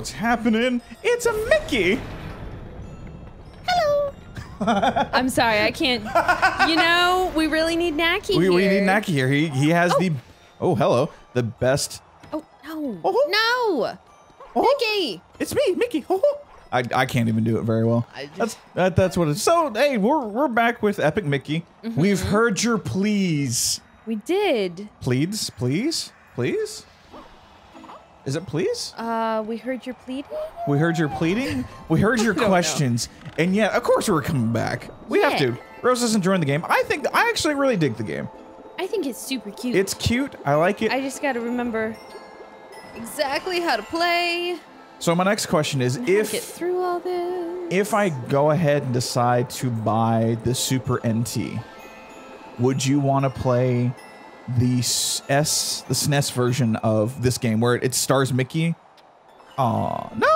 what's happening. It's a Mickey. Hello. I'm sorry, I can't. You know, we really need Naki We, here. we need Naki here. He he has the oh hello the best. Oh no! Oh. No, Mickey. It's me, Mickey. Oh, I, I can't even do it very well. That's that, that's what it's. So hey, we're we're back with Epic Mickey. Mm-hmm. We've heard your pleas. We did. Please, please, please. Is it please? Uh, we heard your pleading. We heard your pleading. We heard your don't know. questions, and yeah, of course we're coming back. We have to. Rose is enjoying the game. I think I actually really dig the game. I think it's super cute. It's cute. I like it. I just got to remember exactly how to play. so my next question is to get if through all this. if I go ahead and decide to buy the Super NT, would you want to play the S the SNES version of this game where it stars Mickey? Aw, no.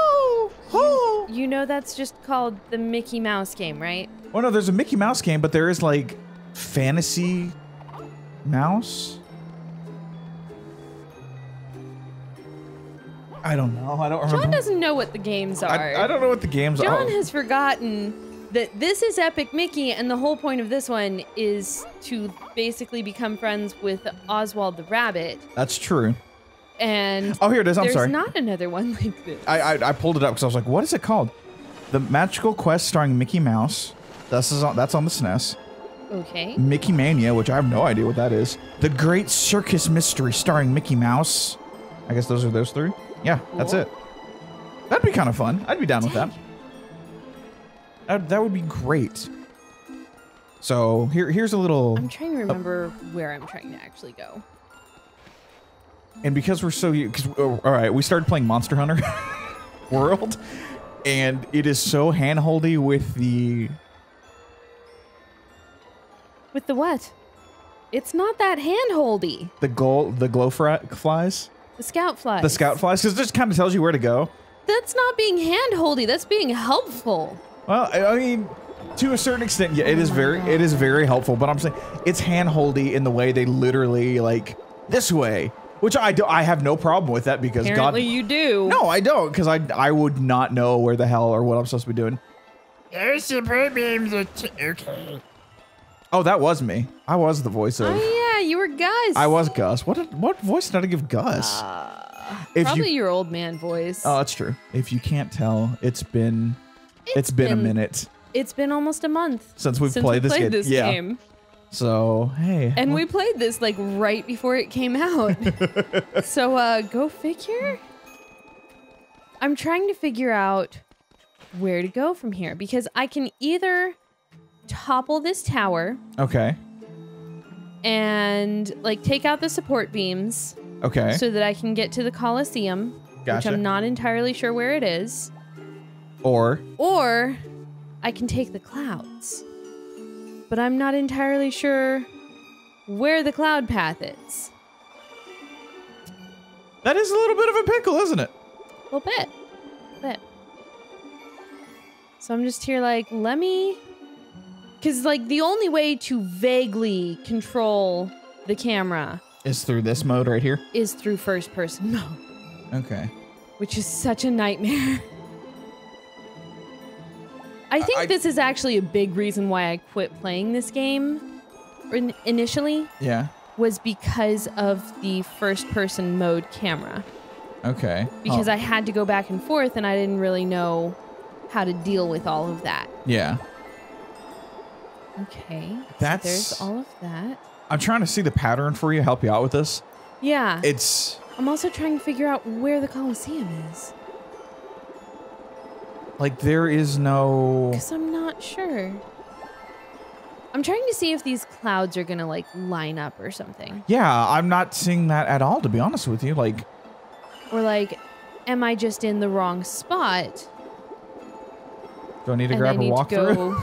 Oh. You know that's just called the Mickey Mouse game, right? Oh no, there's a Mickey Mouse game, but there is like fantasy mouse. I don't know. I don't remember. Jon doesn't know what the games are. I, I don't know what the games are. Jon Oh, has forgotten that this is Epic Mickey, and the whole point of this one is to basically become friends with Oswald the Rabbit. That's true. And Oh, here it is. I'm there's sorry. not another one like this. I, I I pulled it up because I was like, what is it called? The Magical Quest starring Mickey Mouse. This is on, that's on the SNES. Okay. Mickey Mania, which I have no idea what that is. The Great Circus Mystery starring Mickey Mouse. I guess those are those three. Yeah, that's it. That'd be kind of fun. I'd be down with that. That, that would be great. So here here's a little I'm trying to remember where I'm trying to actually go. and because we're so because oh, all right, we started playing Monster Hunter World, and it is so handholdy with the With the what? It's not that handholdy. the glow the glow flies, The scout flies. the scout flies, because it just kind of tells you where to go. That's not being handholdy. That's being helpful. Well, I I mean, to a certain extent, yeah, it is very it is very helpful. But I'm saying it's handholdy in the way they literally like this way, which I do. I have no problem with that because Apparently God. you do. No, I don't, because I I would not know where the hell or what I'm supposed to be doing. There's super beams. Okay. Oh, that was me. I was the voice of. Oh yeah, you were Gus. I was Gus. What did, what voice did I give Gus? Uh, if Probably you, your old man voice. oh, that's true. If you can't tell, it's been it's been, a minute It's been almost a month since we've since played we this played game. this yeah. game. So hey, And we played this like right before it came out. so uh go figure. I'm trying to figure out where to go from here because I can either topple this tower okay, and like take out the support beams okay, so that I can get to the Colosseum, which I'm not entirely sure where it is. Or Or I can take the clouds. But I'm not entirely sure where the cloud path is. that is a little bit of a pickle, isn't it? A little bit. A bit. So I'm just here like, let me. Because, like, the only way to vaguely control the camera Is through this mode right here. is through first person mode, Okay. which is such a nightmare. I think I- this is actually a big reason why I quit playing this game in- initially. Yeah. was because of the first person mode camera. Okay. Because Oh, I had to go back and forth and I didn't really know how to deal with all of that. yeah. Okay. so That's- there's all of that. I'm trying to see the pattern for you. Help you out with this. Yeah. It's I'm also trying to figure out where the Coliseum is. Like there is no. Because I'm not sure. I'm trying to see if these clouds are going to like line up or something. Yeah, I'm not seeing that at all. To be honest with you, like Or like, am I just in the wrong spot do I need to grab I a walkthrough? go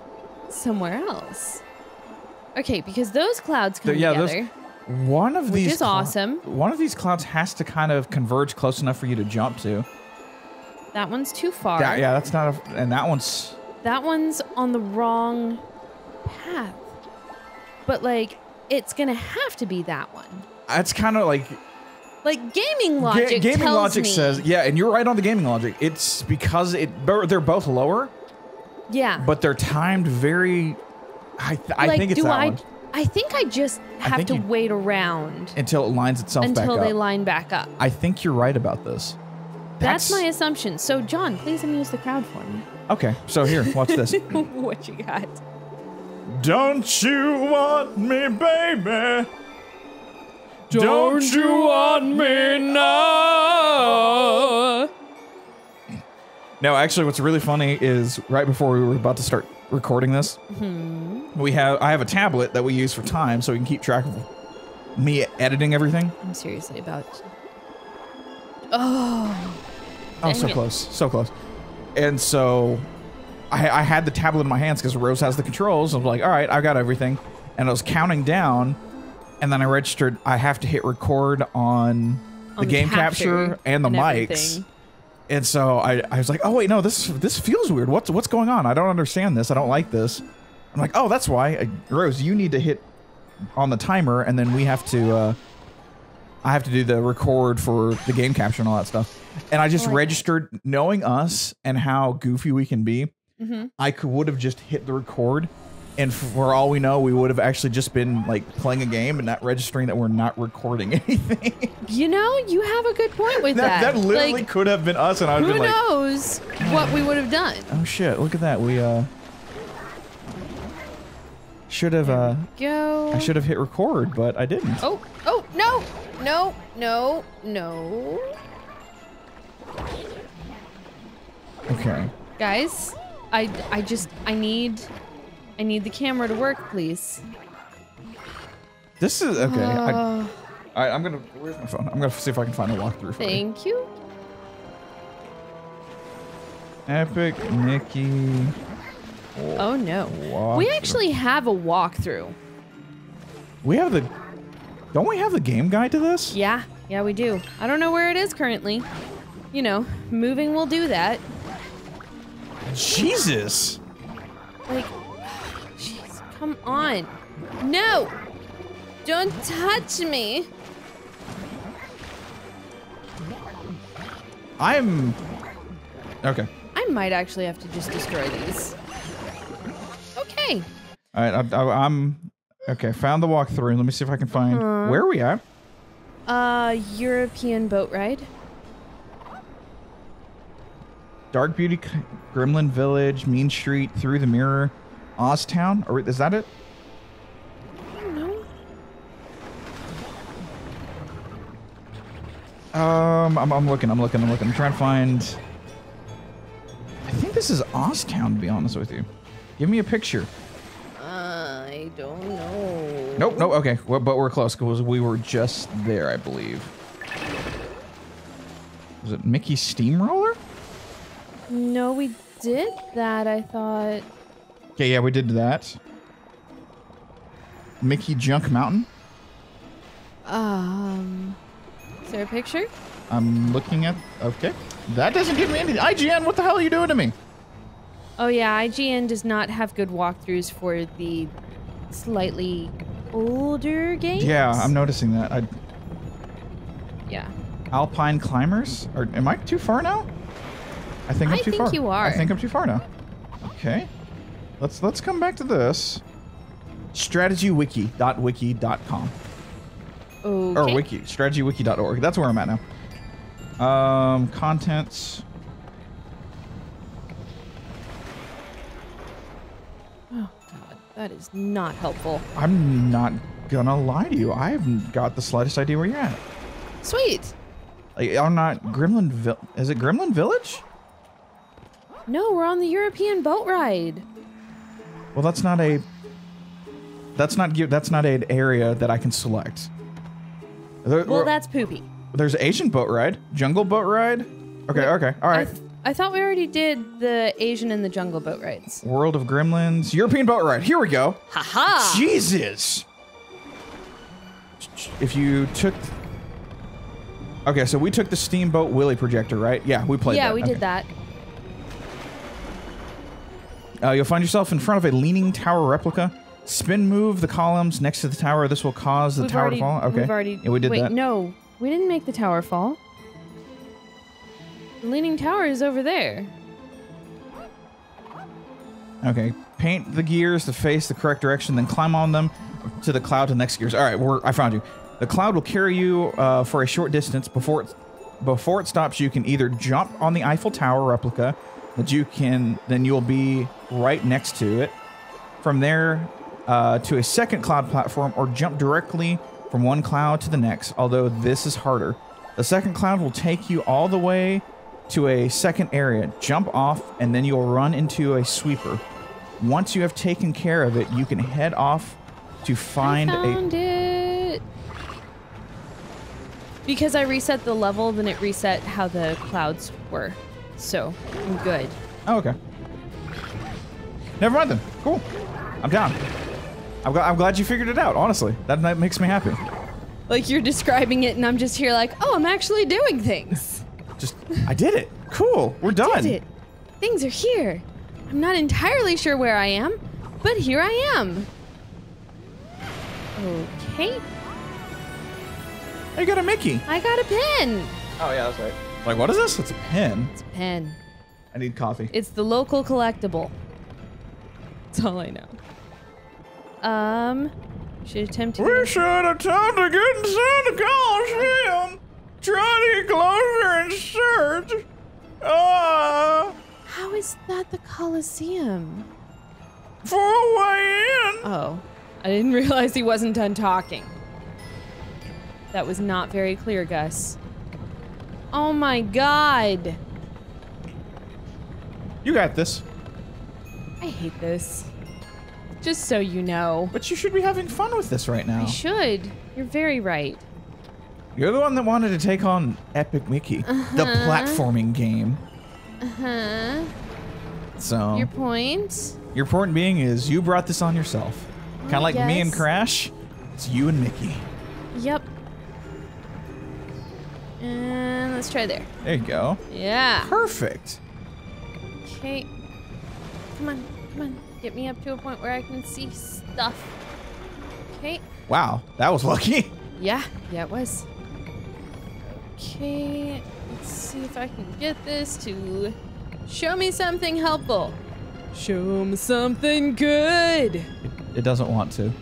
somewhere else? Okay, because those clouds come Th- yeah, those- together. One of Which these is awesome. One of these clouds has to kind of converge close enough for you to jump to. That one's too far. Yeah, yeah, that's not a. And that one's That one's on the wrong path. But like, it's gonna have to be that one. it's kind of like Like gaming Ga- logic gaming tells logic me. says, yeah, and you're right on the gaming logic. It's because it they're both lower, yeah. but they're timed very. I, th- I like, think it's do that I? one I think I just have think to wait around until it lines itself up. until they up. line back up. I think you're right about this. That's, my assumption. So, Jon, please amuse the crowd for me. okay. So here, watch this. what you got? Don't you want me, baby? Don't you want me now? No, actually, what's really funny is right before we were about to start recording this, mm-hmm. we have I have a tablet that we use for time, so we can keep track of me editing everything. I'm seriously about. Oh, Oh, so it. close, so close. And so, I, I had the tablet in my hands because Rose has the controls. I'm like, all right, I've got everything, and I was counting down, and then I registered. I have to hit record on, the game capture, and the mics. everything. And so I, I was like, oh wait, no, this this feels weird. What's what's going on? I don't understand this. I don't like this. I'm like, oh, that's why. Rose, you need to hit on the timer, and then we have to. Uh, I have to do the record for the game capture and all that stuff. And I just that. registered, knowing us and how goofy we can be. Mhm. I could would have just hit the record, and for all we know, we would have actually just been like playing a game and not registering that we're not recording anything. You know, you have a good point with that, that. that literally Like, could have been us, and I would have been like, "Who knows what we would have done? Oh shit! Look at that. We uh should have uh Go. I should have hit record, but I didn't. Oh, oh, no, no, no, no. Okay. Guys, I, I just, I need, I need the camera to work, please. This is okay. I, Uh, I I'm gonna where's my phone? I'm gonna see if I can find a walkthrough for you. thank you. Epic Mickey. Oh no. Walkthrough. We actually have a walkthrough. we have the don't we have the game guide to this? Yeah, yeah, we do. I don't know where it is currently. You know, moving will do that. Jesus. Like, jeez, come on. No! Don't touch me! I'm okay. I might actually have to just destroy these. All right. I, I, I'm okay. Found the walkthrough. Let me see if I can find where are we at. Uh, European boat ride. Dark Beauty, Gremlin Village, Mean Street, Through the Mirror, OsTown. Or is that it? I don't know. Um, I'm, I'm looking. I'm looking. I'm looking. I'm trying to find. I think this is OsTown. To be honest with you, give me a picture. I don't know. Nope. Nope. Okay. Well, but we're close because we were just there, I believe. Was it Mickey Steamroller? No, we did that, I thought. Okay. Yeah, we did that. Mickey Junk Mountain. Um, is there a picture? I'm looking at. Okay. That doesn't give me any. IGN, what the hell are you doing to me? Oh yeah, IGN does not have good walkthroughs for the slightly older games. Yeah, I'm noticing that. I, Yeah. Alpine climbers? Or am I too far now? I think I'm I too think far. you are. I think I'm too far now. Okay. Let's let's come back to this. Strategywiki.wiki.com Okay. or wiki strategywiki.org. That's where I'm at now. Um, contents. Oh god, that is not helpful. I'm not gonna lie to you. I haven't got the slightest idea where you're at. Sweet. Like, I'm not Gremlin. Vil- Is it Gremlin Village? No, we're on the European boat ride. Well, that's not a. That's not that's not an area that I can select. There- Well, that's poopy. there's Asian boat ride, jungle boat ride. Okay, okay, all right. I thought we already did the Asian and the jungle boat rides. World of Gremlins, European boat ride. Here we go. Haha. Jesus. If you took. Okay, so we took the Steamboat Willie projector, right? Yeah, we played yeah, that. we Okay. did that. Uh, you'll find yourself in front of a leaning tower replica. Spin move the columns next to the tower. This will cause the We've tower already, to fall. Okay. We've already. yeah, we did wait, that. no. We didn't make the tower fall. Leaning tower is over there. Okay, paint the gears to face the correct direction, then climb on them to the cloud to the next gears. All right, we're, I found you. The cloud will carry you uh, for a short distance before it before it stops. You can either jump on the Eiffel Tower replica, that you can then you'll be right next to it. From there uh, to a second cloud platform, or jump directly from one cloud to the next. Although this is harder. The second cloud will take you all the way to a second area. Jump off, and then you'll run into a sweeper. Once you have taken care of it, you can head off to find I a. found it. Because I reset the level, then it reset how the clouds were. So, I'm good. Oh, okay. Never mind then. Cool. I'm down. I'm, gl- I'm glad you figured it out. Honestly, that, that makes me happy. Like you're describing it, and I'm just here like, oh, I'm actually doing things. Just, I did it. Cool. We're done. Did it. Things are here. I'm not entirely sure where I am, but here I am. Okay, I got a Mickey. I got a pen. Oh yeah, that's right. Like, what is this? It's a pen. It's a pen. I need coffee. It's the local collectible. That's all I know. Um, should attempt to. We should have time to get inside the Coliseum. Try to get closer and search. Ah, How is that the Colosseum? for a way in. Oh, I didn't realize he wasn't done talking. That was not very clear, Gus. Oh my god. You got this. I hate this. Just so you know. But you should be having fun with this right now. I should. You're very right. You're the one that wanted to take on Epic Mickey, the platforming game. Uh huh? So Your point? your point being is you brought this on yourself. Kind of like me and. Crash. It's you and Mickey. Yep. And let's try there. There you go. Yeah. Perfect. Okay. Come on, come on. Get me up to a point where I can see stuff. Okay. Wow, that was lucky. Yeah, yeah, it was. Okay. Let's see if I can get this to show me something helpful. Show me something good. It, it doesn't want to.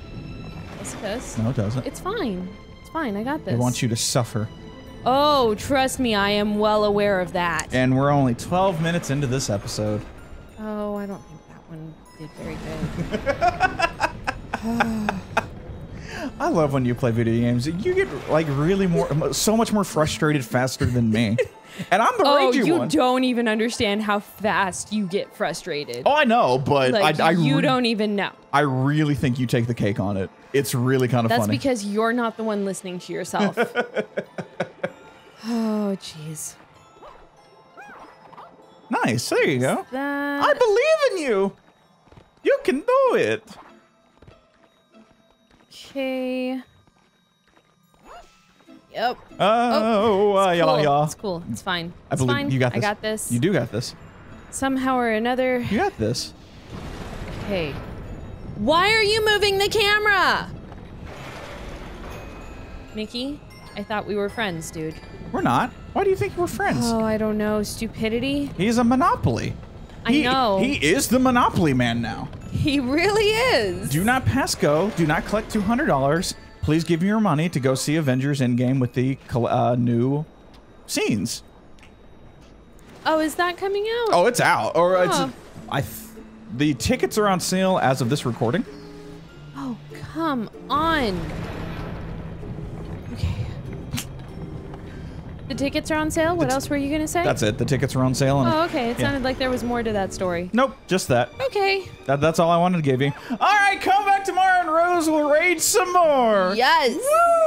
Yes, it does. No, it doesn't. It's fine. It's fine. I got this. It wants you to suffer. Oh, trust me, I am well aware of that. And we're only 12 minutes into this episode. oh, I don't think that one did very good. I love when you play video games. You get like really more, so much more frustrated faster than me. And I'm the oh, ragey you one. don't even understand how fast you get frustrated. Oh, I know, but like I, I, you don't even know. I really think you take the cake on it. It's really kind of That's funny. because you're not the one listening to yourself. oh, jeez. nice. There you go. That I believe in you. You can do it. Okay. Yep. Oh, uh, it's yeah, cool. yeah. It's cool. It's fine. I It's believe fine. you got this. I got this. You do got this. Somehow or another. You got this. Okay. Why are you moving the camera? Mickey, I thought we were friends, dude. We're not. Why do you think we're friends? Oh, I don't know. Stupidity? He's a monopoly. I He- know. He is the monopoly man now. He really is. Do not pass go. Do not collect two hundred dollars. Please give me your money to go see Avengers Endgame with the uh, new scenes. Oh, is that coming out? Oh, it's out. Or it's. I. Th- the tickets are on sale as of this recording. Oh, come on. The tickets are on sale. What It's- else were you gonna say? That's it. The tickets are on sale. And Oh, okay. It Yeah. sounded like there was more to that story. Nope, just that. Okay. that. That's all I wanted to give you. All right, come back tomorrow and Rose will raid some more. Yes. Woo!